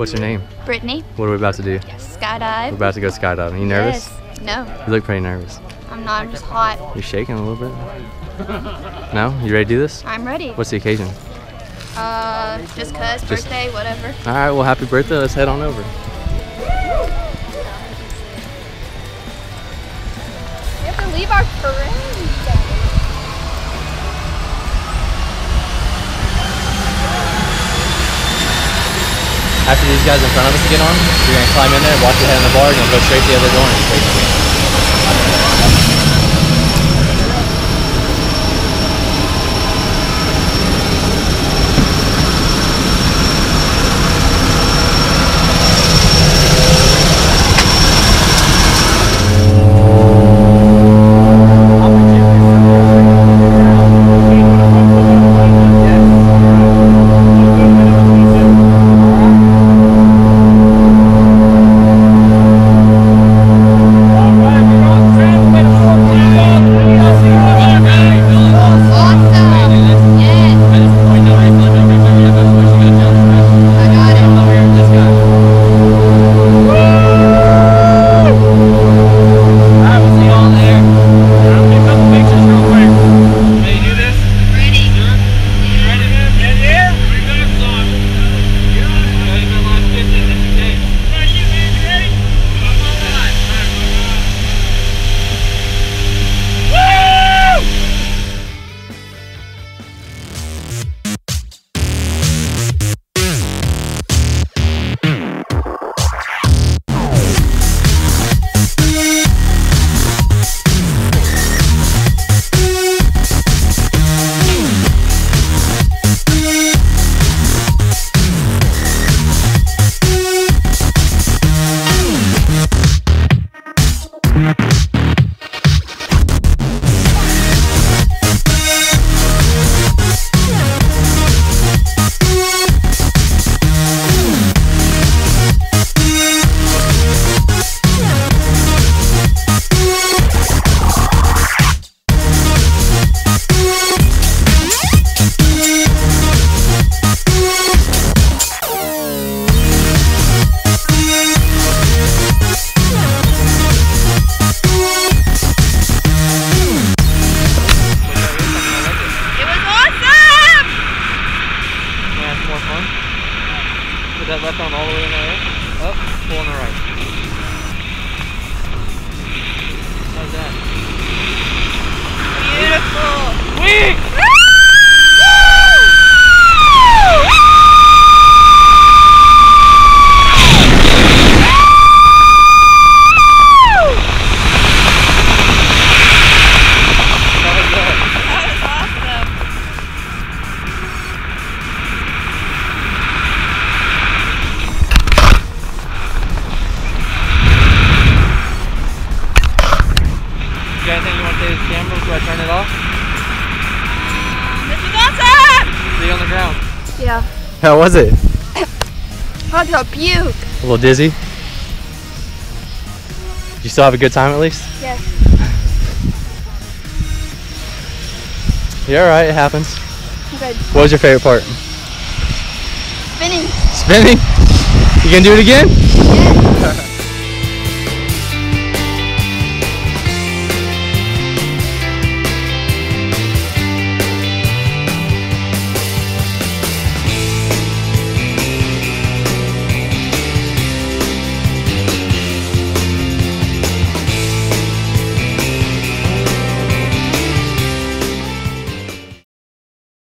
What's your name? Brittney. What are we about to do? Skydive. We're about to go skydiving. Are you nervous? Yes. No, You look pretty nervous. I'm not. I'm just hot. You're shaking a little bit. No? You ready to do this? I'm ready. What's the occasion? Uh, just cause, Just- birthday, whatever. All right, well, happy birthday. Let's head on over. We have to leave our friends. After these guys in front of us get on, you're gonna climb in there, walk your head in the bar, and go straight to the other door and straight all the way in the. Oh, Up, pull on the right. How's that? Beautiful. You got anything you want to say to the camera before I turn it off? This was awesome. See you on the ground. Yeah. How was it? Hard to puke. A little dizzy? You still have a good time at least? Yes. You're alright, it happens. Good. What was your favorite part? Spinning. Spinning? You gonna do it again? Yes.